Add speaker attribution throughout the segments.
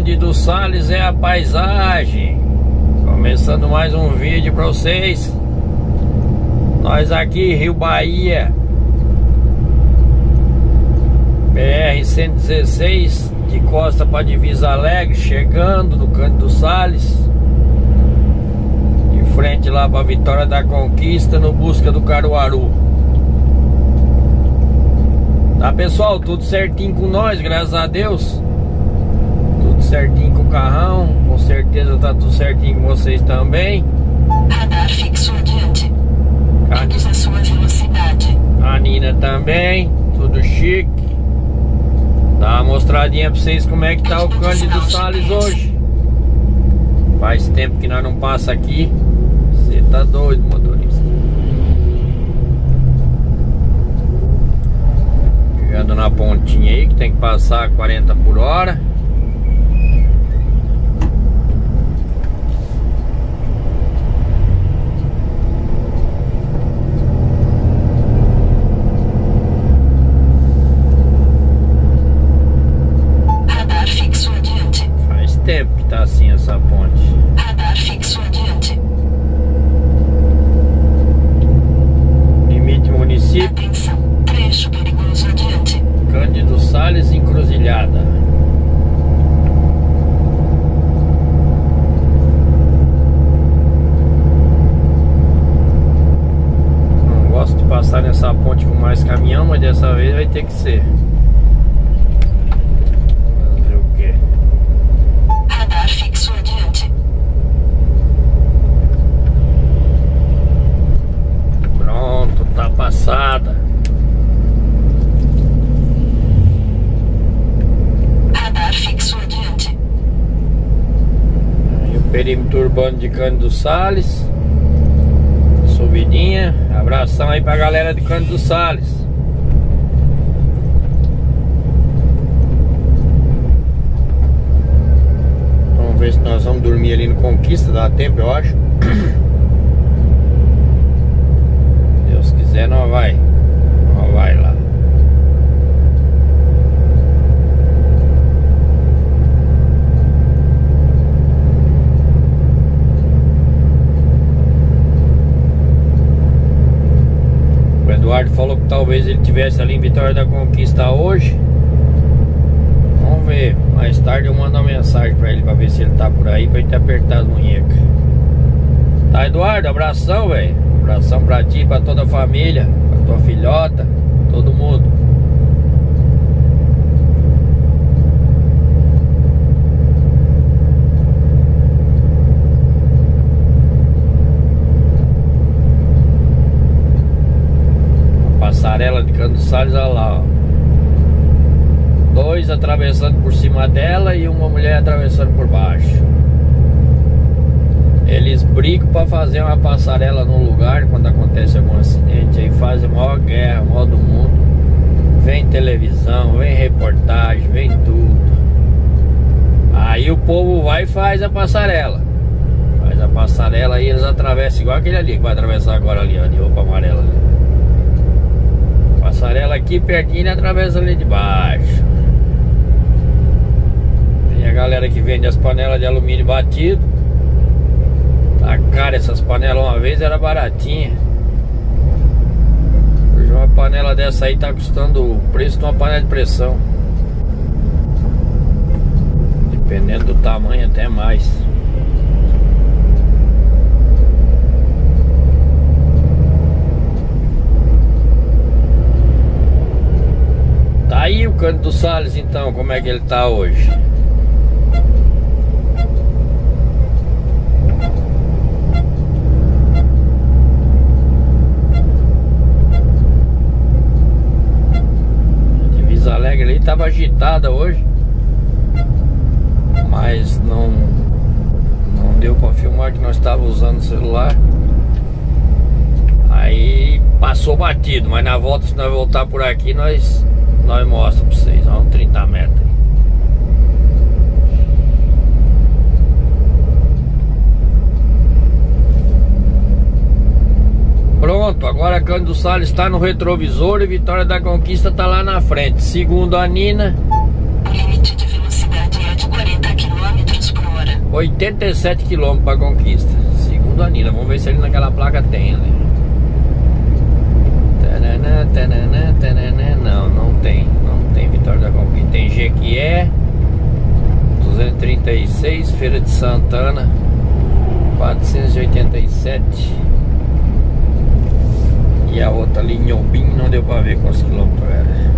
Speaker 1: Cândido Sales é a paisagem. Começando mais um vídeo para vocês. Nós aqui, Rio Bahia. BR 116 de Costa para Divisa Alegre, chegando no Cândido Sales. De frente lá para Vitória da Conquista, no busca do Caruaru. Tá pessoal, tudo certinho com nós, graças a Deus certinho com o carrão. Com certeza tá tudo certinho com vocês também.
Speaker 2: Radar fixo adiante. Menos a sua velocidade.
Speaker 1: A Nina também, tudo chique. Dá uma mostradinha pra vocês como é que tá o Cândido Salles hoje. Faz tempo que nós não passa aqui. Você tá doido, motorista. Chegando na pontinha aí que tem que passar 40 por hora. tempo que tá assim essa ponte.
Speaker 2: Radar fixo adiante.
Speaker 1: Limite município.
Speaker 2: Atenção, trecho perigoso adiante.
Speaker 1: Cândido Sales Encruzilhada. Não gosto de passar nessa ponte com mais caminhão, mas dessa vez vai ter que ser. passada.
Speaker 2: Radar fixo adiante.
Speaker 1: Aí o perímetro urbano de Cândido Sales. Subidinha. Abração aí pra galera de Cândido Sales. Vamos ver se nós vamos dormir ali no Conquista, dá tempo eu acho. quiser, não vai. Não vai lá. O Eduardo falou que talvez ele tivesse ali em Vitória da Conquista hoje. Vamos ver. Mais tarde eu mando uma mensagem pra ele pra ver se ele tá por aí pra gente apertar as munhecas. Tá, Eduardo? Abração, velho. Abração pra ti, pra toda a família, pra tua filhota, todo mundo. A passarela de Cano Salles, olha lá, ó. Dois atravessando por cima dela e uma mulher atravessando por baixo. Eles brigam para fazer uma passarela num lugar quando acontece algum acidente, aí fazem a maior guerra, maior do mundo. Vem televisão, vem reportagem, vem tudo. Aí o povo vai e faz a passarela. Faz a passarela e eles atravessam igual aquele ali que vai atravessar agora ali, ó, de roupa amarela ali. Passarela aqui pertinho e atravessa ali de baixo. Tem a galera que vende as panelas de alumínio batido. Tá cara essas panelas uma vez era baratinha. Hoje uma panela dessa aí tá custando o preço de uma panela de pressão. Dependendo do tamanho até mais. Tá aí o canto do Salles então, como é que ele tá hoje? estava agitada hoje, mas não não deu para filmar que nós estávamos usando o celular. Aí passou batido, mas na volta se nós voltar por aqui nós nós mostra para vocês, vamos 30 metros. Pronto, agora Cândido Salles está no retrovisor e Vitória da Conquista está lá na frente. Segundo a Nina,
Speaker 2: o limite de velocidade é de 40 km
Speaker 1: 87 quilômetros para Conquista. Segundo a Nina, vamos ver se ali naquela placa tem, né? Não, não tem. Não tem Vitória da Conquista. Tem Jequié, 236, Feira de Santana, 487. E a outra ali em não deu para ver quantos quilômetros era.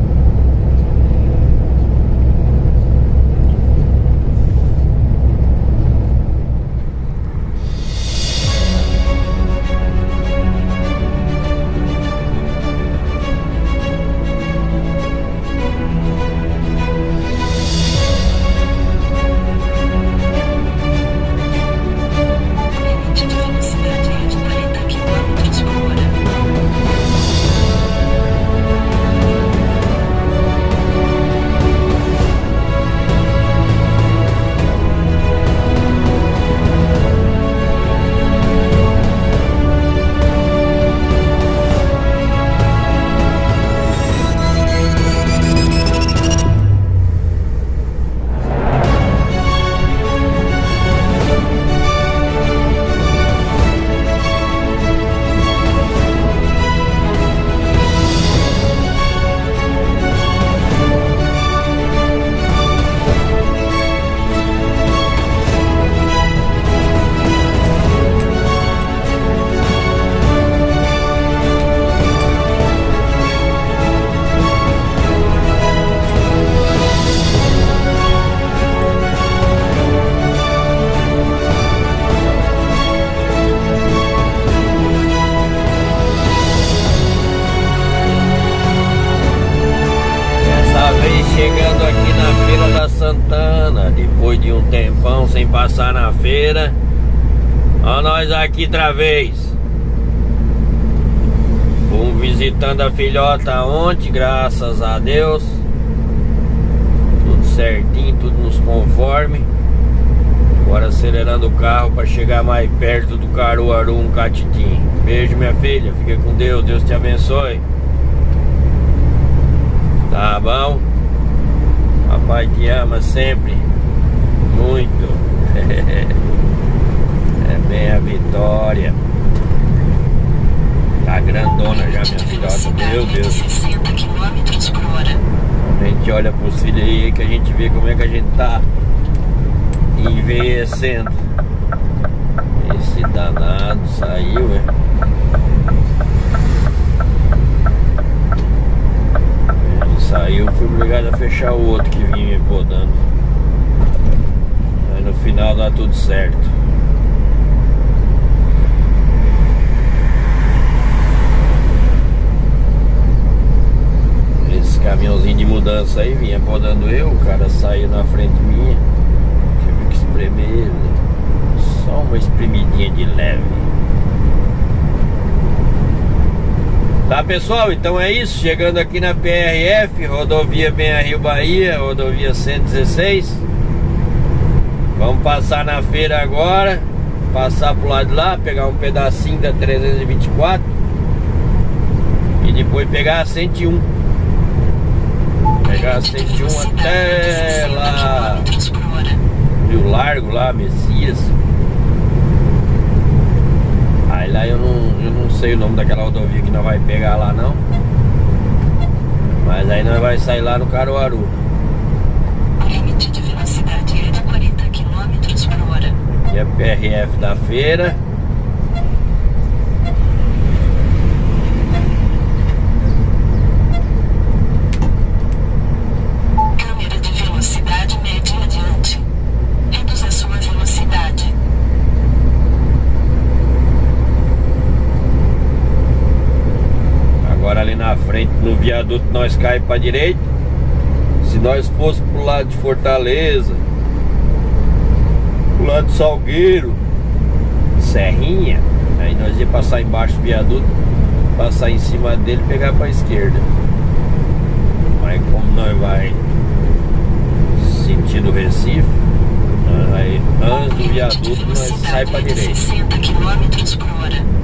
Speaker 1: Aqui outra vez. Fomos visitando a filhota ontem, graças a Deus. Tudo certinho, tudo nos conforme. Agora acelerando o carro para chegar mais perto do Caruaru, um catitim. Beijo, minha filha. Fica com Deus. Deus te abençoe. Tá bom? Papai te ama sempre. Muito. bem a Vitória. Tá grandona já, minha filhota. Meu Deus. 60 km por hora. A gente olha pros filhos aí que a gente vê como é que a gente tá envelhecendo. Esse danado saiu, é. Ele saiu, fui obrigado a fechar o outro que vinha me podando. Aí no final dá tudo certo. Caminhãozinho de mudança aí, vinha podando eu, o cara saiu na frente minha, tive que espremer ele, só uma espremidinha de leve. Tá pessoal, então é isso, chegando aqui na PRF, rodovia BR Rio Bahia, rodovia 116. Vamos passar na feira agora, passar pro lado de lá, pegar um pedacinho da 324 e depois pegar a 101 pegar 101 até lá Rio Largo lá, Messias. Aí lá eu não, eu não sei o nome daquela rodovia que nós vai pegar lá não. Mas aí nós vai sair lá no Caruaru.
Speaker 2: Limite de velocidade é de 40 km por hora.
Speaker 1: E a PRF da feira no viaduto nós cai para direita. Se nós fosse pro lado de Fortaleza, pro lado de Salgueiro, Serrinha, aí nós ia passar embaixo do viaduto, passar em cima dele e pegar para esquerda. Mas como nós vai sentido Recife, aí antes do viaduto nós sai para direita. 60 km por hora.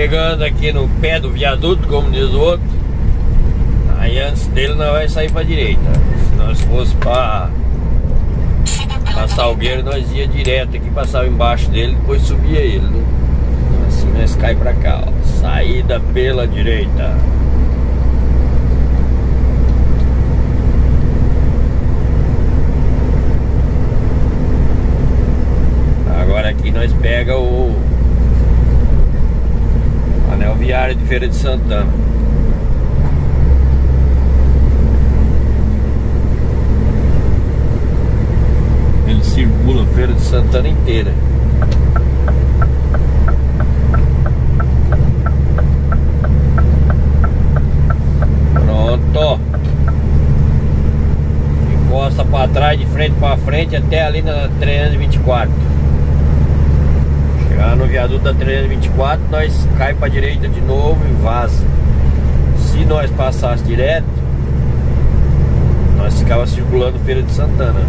Speaker 1: Chegando aqui no pé do viaduto, como diz o outro. Aí antes dele nós vai sair pra direita. Se nós fosse pra, pra Salgueiro, nós ia direto aqui, passava embaixo dele, depois subia ele. Né? Assim nós cai pra cá, ó. Saída pela direita. Agora aqui nós pega o anel viário de Feira de Santana. Ele circula Feira de Santana inteira. Pronto. Encosta para trás, de frente para frente, até ali na 324. Chegar no viaduto da 324, nós cai para direita de novo e vaza. Se nós passássemos direto, nós ficava circulando Feira de Santana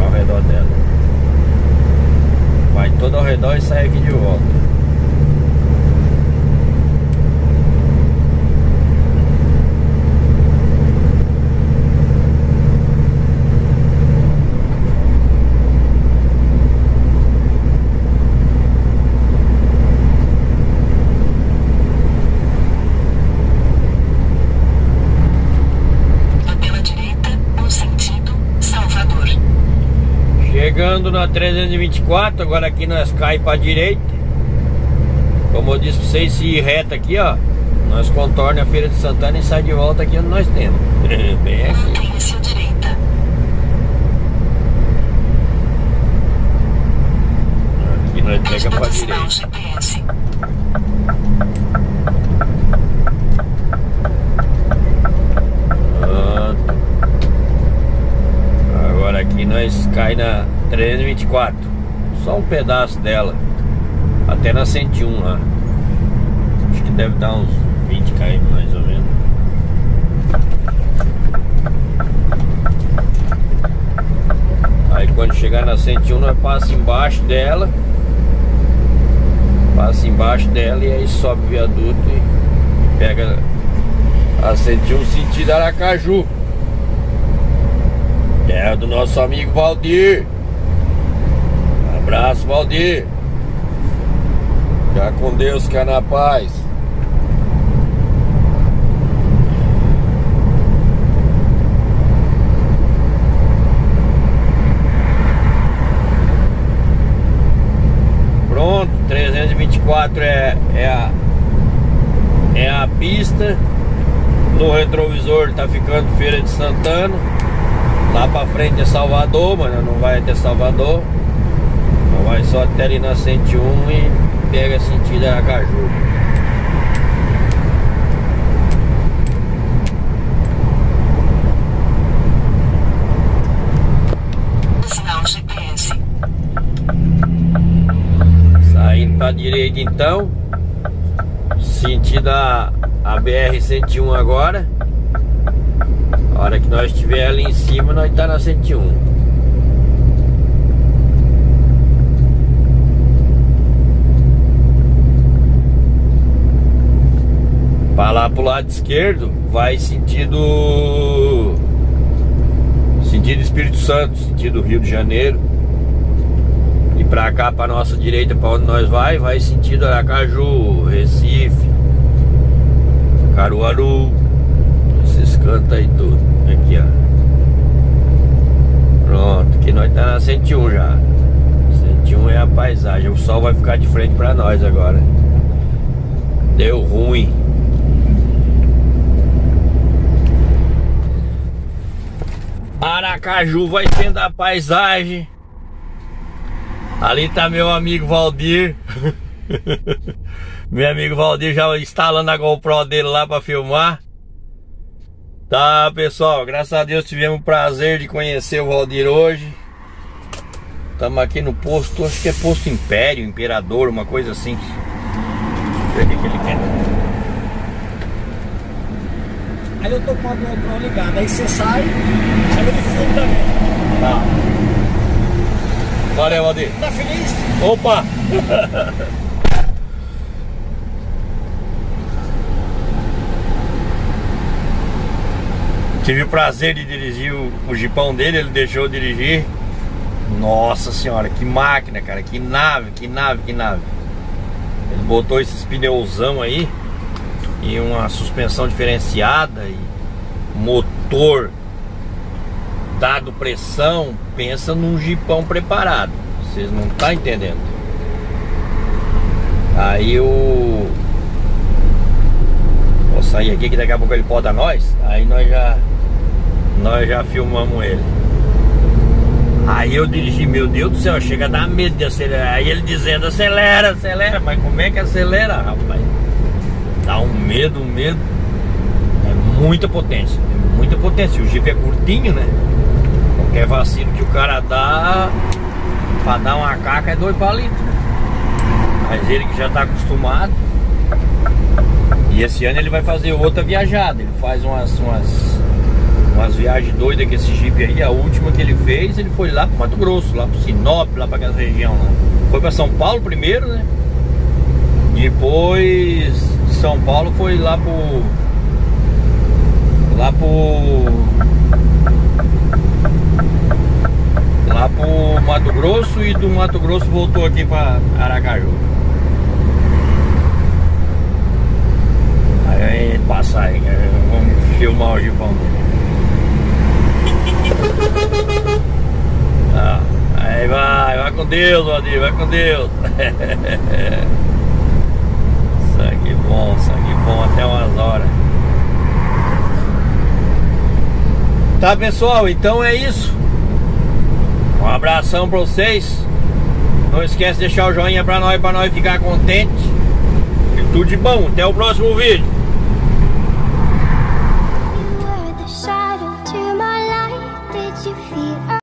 Speaker 1: ao redor dela. Vai todo ao redor e sai aqui de volta. Chegando na 324, agora aqui nós cai para direita. Como eu disse para vocês, se ir reto aqui, ó, nós contorna a Feira de Santana e sai de volta aqui onde nós temos. Bem aqui. Aqui nós pega para direita. Agora aqui nós cai na 324 Só um pedaço dela. Até na 101 lá. Acho que deve dar uns 20 km mais ou menos. Aí quando chegar na 101 nós passa embaixo dela. Passa embaixo dela e aí sobe o viaduto e pega a 101 sentido Aracaju Terra do nosso amigo Valdir abraço, Valdir. Fica com Deus, fica na paz. Pronto, 324 é, é, a, é a pista. No retrovisor tá ficando Feira de Santana. Lá pra frente é Salvador, mas não vai até Salvador. Vai só até ali na 101 e pega sentido Aracaju.
Speaker 2: Sinal GPS.
Speaker 1: Saindo pra direita então. Sentido a, a BR-101 agora. Hora que nós estiver ali em cima, nós tá na 101. Para lá pro lado esquerdo, vai sentido. Sentido Espírito Santo, sentido Rio de Janeiro. E pra cá, pra nossa direita, pra onde nós vai, vai sentido Aracaju, Recife, Caruaru. Esses cantos aí tudo. Aqui, ó. Pronto, aqui nós tá na 101 já. 101 é a paisagem. O sol vai ficar de frente pra nós agora. Deu ruim. Aracaju vai sendo a paisagem. Ali tá meu amigo Valdir. meu amigo Valdir já instalando a GoPro dele lá para filmar. Tá, pessoal, graças a Deus tivemos o prazer de conhecer o Valdir hoje. Estamos aqui no posto, acho que é posto Império, Imperador, uma coisa assim. Ver o que ele quer.
Speaker 3: Aí eu tô com a GoPro ligada, aí você sai, aí eu fundo também.
Speaker 1: Tá. Valeu, Valdir.
Speaker 3: Tá feliz?
Speaker 1: Opa! Tive o prazer de dirigir o, o jipão dele, ele deixou eu dirigir. Nossa senhora, que máquina, cara, que nave, que nave, que nave. Ele botou esses pneuzão aí e uma suspensão diferenciada e motor dado pressão, pensa num jipão preparado. Vocês não tá entendendo. Aí o Sair aqui que daqui a pouco ele pode dar nós. Aí nós já nós já filmamos ele. Aí eu dirigi, meu Deus do céu, chega a dar medo de acelerar. Aí ele dizendo, acelera, acelera. Mas como é que acelera, rapaz? Dá um medo, um medo. É muita potência, é muita potência. O Jeep é curtinho, né? Qualquer vacilo que o cara dá pra dar uma caca é dois palitos. Né? Mas ele que já tá acostumado. E esse ano ele vai fazer outra viajada. Ele faz umas, umas, umas viagens doidas com esse Jeep aí. A última que ele fez, ele foi lá pro Mato Grosso, lá pro Sinop, lá pra aquela região lá. Foi pra São Paulo primeiro, né? Depois de São Paulo foi lá pro. Lá pro. Lá pro Mato Grosso e do Mato Grosso voltou aqui pra Aracaju. Aí passa aí, vamos filmar o Gipão ah, Aí vai, vai com Deus, Valdir, vai com Deus. sangue bom, sangue bom até umas horas. Tá pessoal, então é isso. Um abração pra vocês. Não esquece de deixar o joinha pra nós, pra nós ficar contente. E tudo de bom. Até o próximo vídeo.